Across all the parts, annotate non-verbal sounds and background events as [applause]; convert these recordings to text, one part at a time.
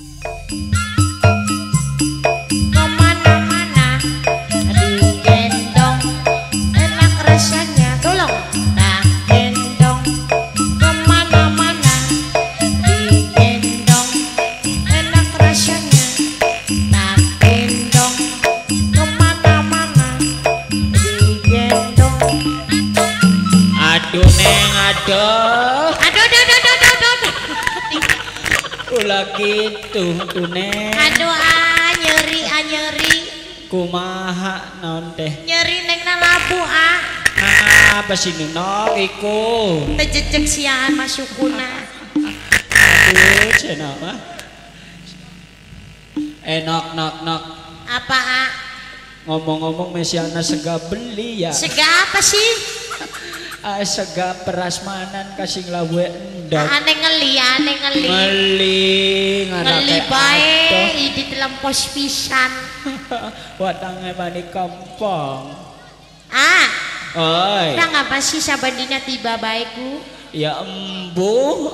Música gitu tune. Aduh ah nyeri ah nyeri. Kumaha naon teh? Nyeri neng labu ah. Apa sih nunok iku? Tejejek siaan masukuna aduh cina mah enak eh, nak nak apa ah? Ngomong-ngomong mesiana sega beli ya? Sega apa sih ah, sega perasmanan kasih lawe endok aneh ngeli aneh ngeli. Ngeli ngeli bae di dalam pos pisan [laughs] watangnya mani kampung ah oi. Nang apa sih sabandina tiba baikku ya embu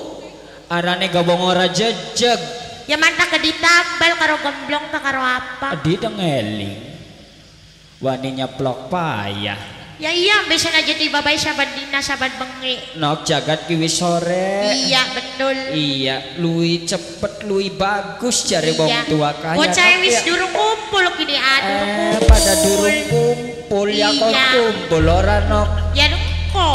arane gabung ora jejeg. Ya mantap ke ditambal karo gemblong tak karo apa? Di tengeling wani nyeplok payah ya iya bisa aja tiba baik saban dina saban bengi. Nok jagat kiwi sore. Iya betul. Iya lui cepet lui bagus cari bong iya. tua kaya bocah wis ya. durung kumpul kini aduh eh pada durung kumpul ya kok Iya. kumpul ora nok? Ya dong kok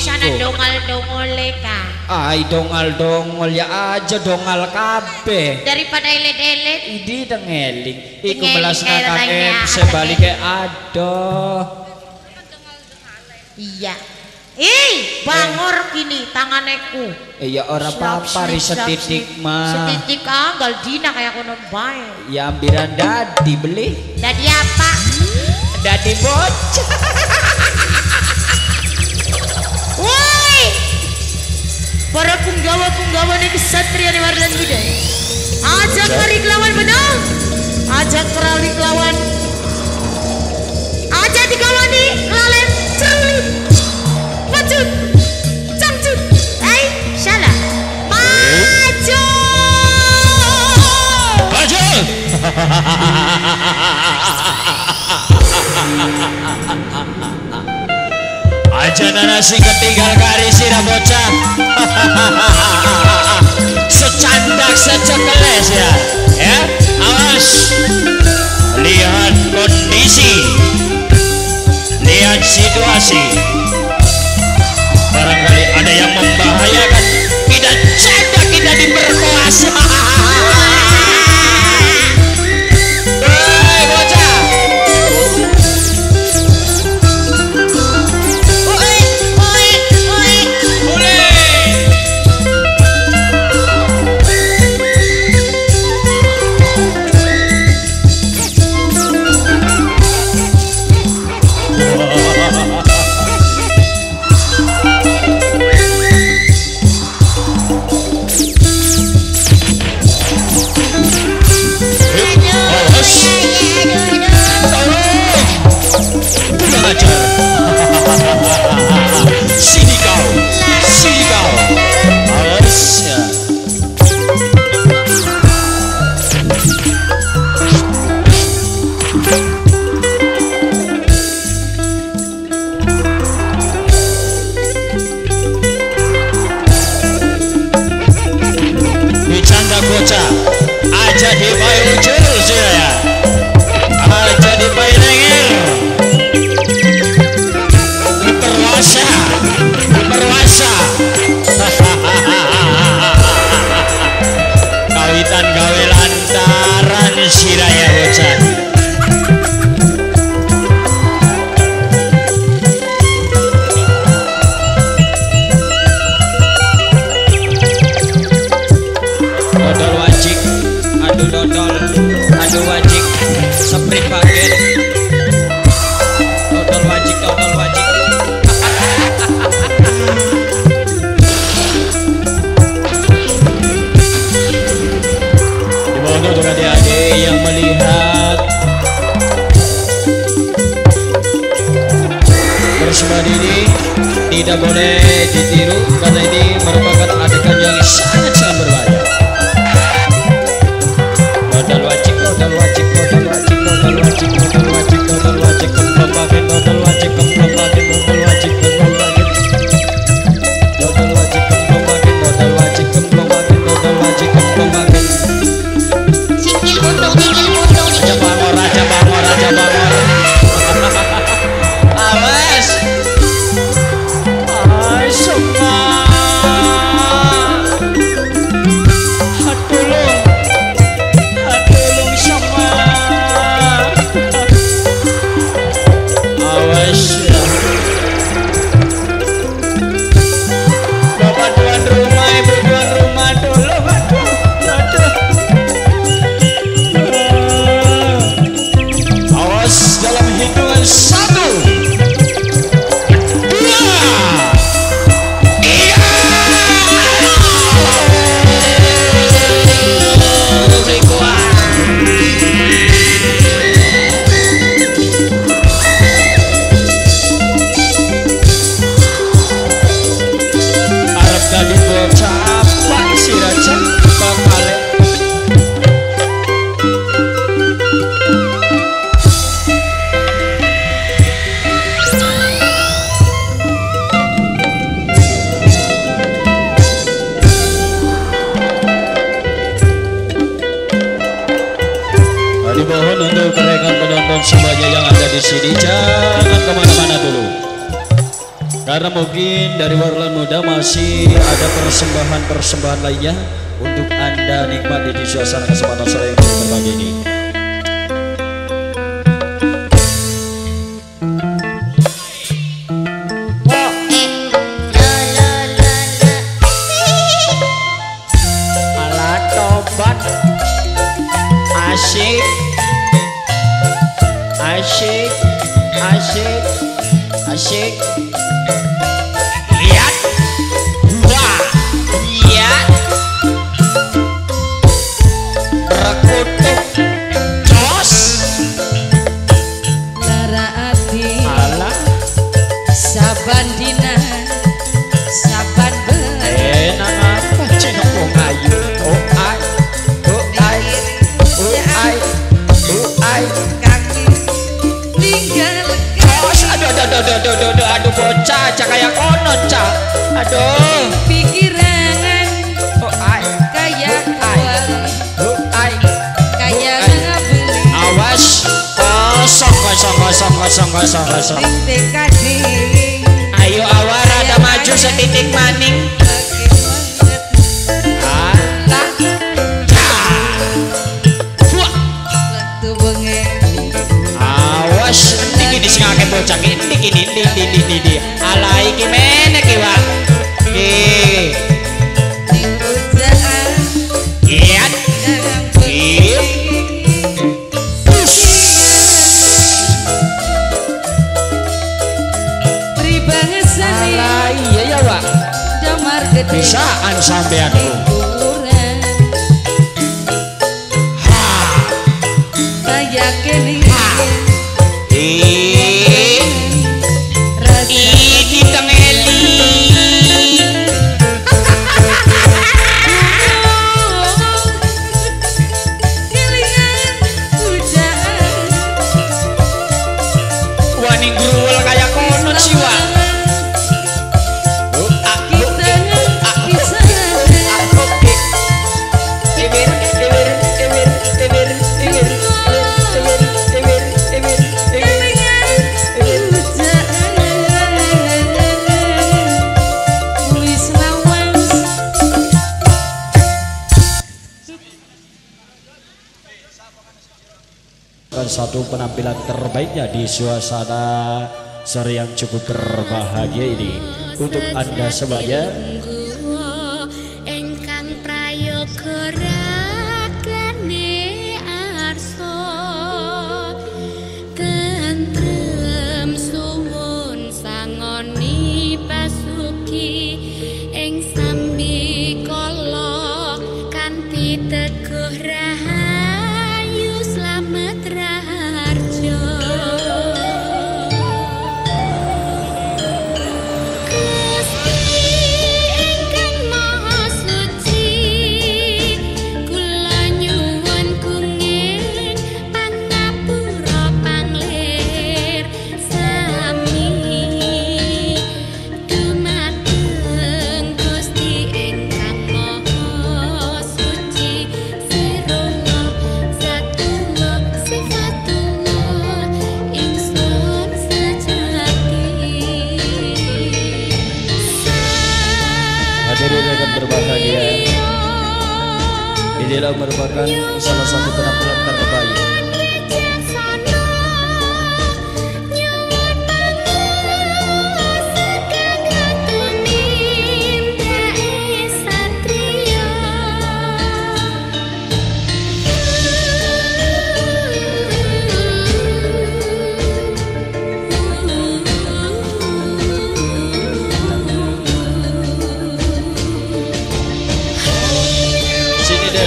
sana dongal dongole kan ay dongal dongol ya aja dongal kabeh. Daripada elet-elet. Idi tengeling, iku Tengeling melas kayak ngakake tanya, sebalik ke adoh. Iya Ih, bangor kini tanganeku. Iya ora apa-apa ri setitik mah. Setitik anggal dina kayak kono bae. Ya ambiran dadi beli. Dadi apa? Dadi bocah. Woi! Para punggawa-punggawa nih kesatria di Wardan Budaya. Ajak kari kelawan menang. Ajak kerali kelawan. Aja nana si ketiga kali si bocah aduh wajik. Sprint paket dodol wajik dodol wajik. Dimohon untuk adik-adik yang melihat. Persembahan ini tidak boleh ditiru karena ini merupakan adegan yang sangat sangat berbahaya. mungkin dari Warlan Muda masih ada persembahan-persembahan lainnya untuk Anda nikmati di suasana kesempatan sore yang berbagi ini. ayo awar ada maju setitik maning. Ah. Ah. Awas ini gini sing akeh bocah ini. Gini ini ini ini ala satu penampilan terbaiknya di suasana seri yang cukup berbahagia ini. Untuk anda semuanya berbahagia. Ya. Inilah merupakan salah satu penampilan terbaik.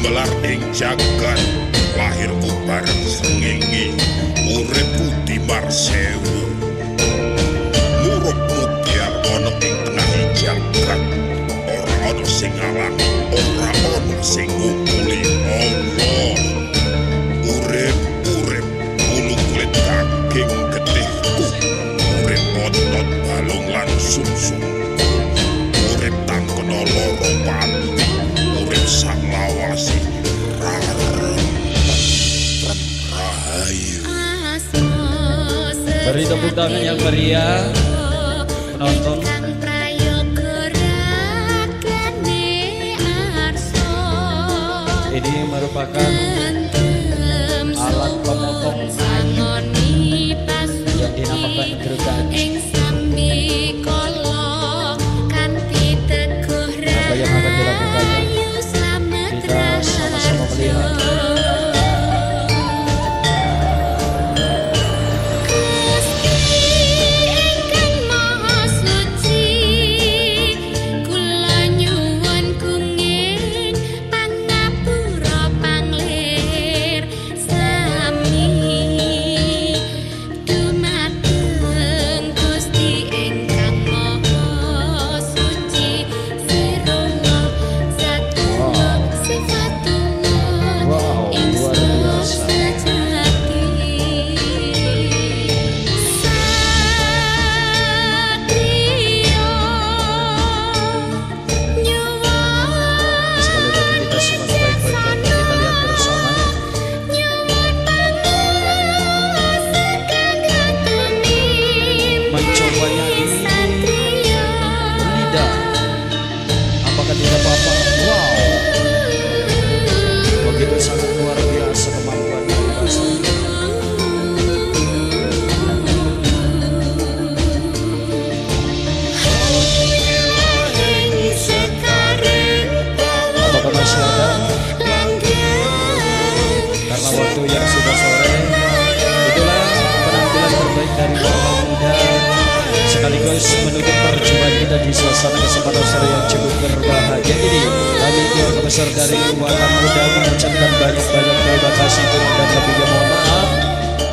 ragaku gumelar ing jagat lahirku bareng srengenge uripku timar sewu. Murup mukyar ana ing tengah jagat ora ana sing ngalang ora ana sing Ayu Beri tepuk tangan yang meriah Penonton Ini merupakan alat pemotong sanoni yang dinamakan gerakan. Apa yang akan dilakukan? Kita sama-sama melihat. Sekaligus menutup perjumpaan kita di suasana kesempatan sore yang cukup berbahagia ini. Kami keluarga besar dari Walang Muda mengucapkan banyak-banyak terima kasih kurang dan lebihnya mohon maaf.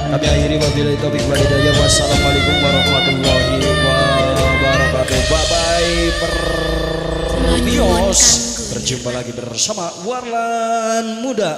Kami akhiri wabillahi taufiq wal hidayah. Wassalamualaikum warahmatullahi wabarakatuh. Bye bye permios. Berjumpa lagi bersama Warlan Muda